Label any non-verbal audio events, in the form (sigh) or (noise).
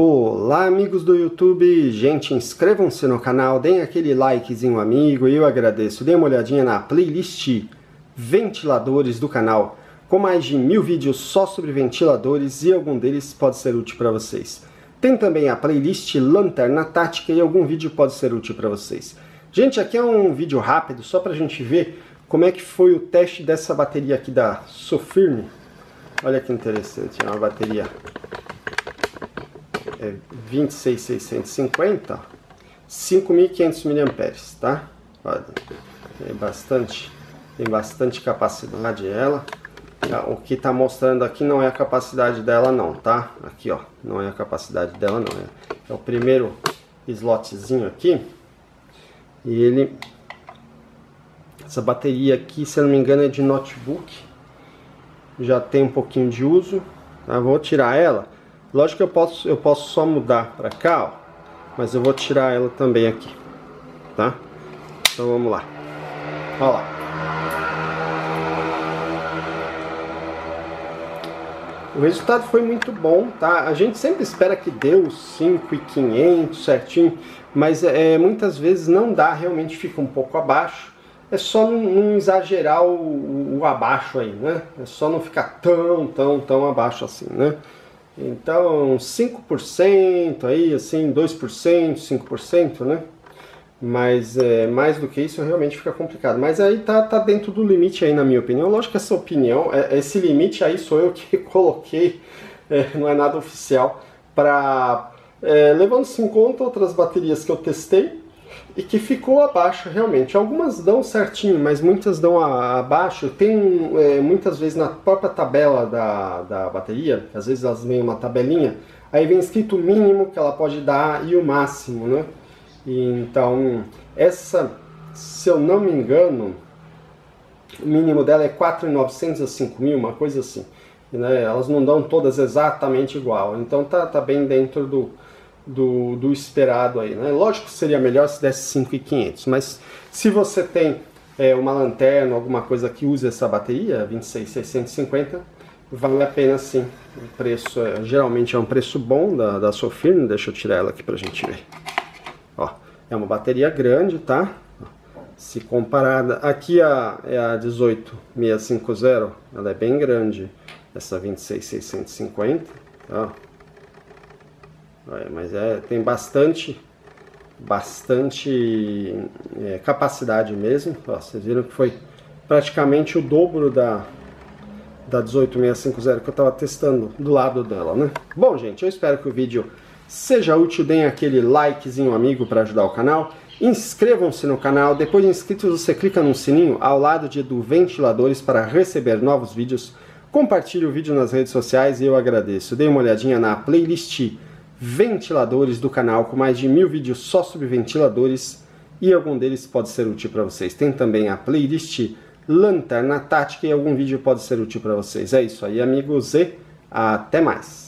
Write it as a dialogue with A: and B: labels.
A: Olá amigos do YouTube, gente inscrevam-se no canal, deem aquele likezinho amigo eu agradeço. Dê uma olhadinha na playlist ventiladores do canal, com mais de mil vídeos só sobre ventiladores e algum deles pode ser útil para vocês. Tem também a playlist lanterna tática e algum vídeo pode ser útil para vocês. Gente, aqui é um vídeo rápido só para a gente ver como é que foi o teste dessa bateria aqui da Sofirme. Olha que interessante, é uma bateria é 26650, 5500 mAh, tá? Olha, tem bastante, tem bastante capacidade ela. Tá, o que está mostrando aqui não é a capacidade dela não, tá? Aqui, ó, não é a capacidade dela não. É, é o primeiro slotzinho aqui. E ele... Essa bateria aqui, se eu não me engano, é de notebook. Já tem um pouquinho de uso. Tá? Vou tirar ela. Lógico que eu posso, eu posso só mudar para cá, ó, mas eu vou tirar ela também aqui, tá? Então vamos lá. Olha lá. O resultado foi muito bom, tá? A gente sempre espera que dê os 5,500 certinho, mas é, muitas vezes não dá, realmente fica um pouco abaixo. É só não, não exagerar o, o, o, abaixo aí, né? É só não ficar tão, tão, tão abaixo assim, né? Então, 5% aí, assim, 2%, 5%, né? Mas é, mais do que isso realmente fica complicado. Mas aí tá, tá dentro do limite aí, na minha opinião. Lógico que essa opinião, é, esse limite aí sou eu (laughs) que coloquei, é, não é nada oficial, para é, levando-se em conta outras baterias que eu testei e que ficou abaixo realmente. Algumas dão certinho, mas muitas dão abaixo. Tem é, muitas vezes na própria tabela da, da bateria, às vezes elas vêm uma tabelinha, aí vem escrito o mínimo que ela pode dar e o máximo, né? E, então, essa, se eu não me engano, o mínimo dela é 4.900 a 5.000, uma coisa assim. Né? Elas não dão todas exatamente igual, então tá, tá bem dentro do, do, do esperado aí. Né? Lógico que seria melhor se desse 5,500, mas se você tem é, uma lanterna, alguma coisa que use essa bateria, 26,650, vale a pena sim. O preço é, geralmente é um preço bom da, da Sofirm, deixa eu tirar ela aqui pra gente ver. Ó, é uma bateria grande, tá? Se comparada, aqui a, é a 18650, ela é bem grande, essa 26650, tá? Mas é, tem bastante bastante é, capacidade mesmo. Ó, vocês viram que foi praticamente o dobro da, da 18650 que eu estava testando do lado dela, né? Bom, gente, eu espero que o vídeo seja útil. Deem aquele likezinho amigo para ajudar o canal. Inscrevam-se no canal. Depois de inscritos, você clica no sininho ao lado de, do ventiladores para receber novos vídeos. Compartilhe o vídeo nas redes sociais e eu agradeço. Dê uma olhadinha na playlist ventiladores do canal, com mais de mil vídeos só sobre ventiladores e algum deles pode ser útil para vocês. Tem também a playlist Lanterna Tática e algum vídeo pode ser útil para vocês. É isso aí, amigos, e até mais!